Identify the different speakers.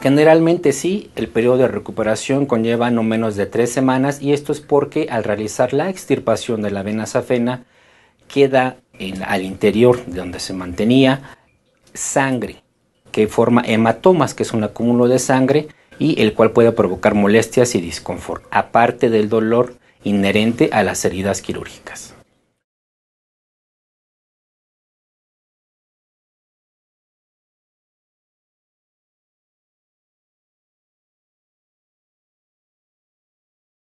Speaker 1: Generalmente sí, el periodo de recuperación conlleva no menos de tres semanas y esto es porque al realizar la extirpación de la vena safena queda en, al interior de donde se mantenía sangre que forma hematomas, que es un acúmulo de sangre y el cual puede provocar molestias y disconfort. Aparte del dolor, inherente a las heridas quirúrgicas.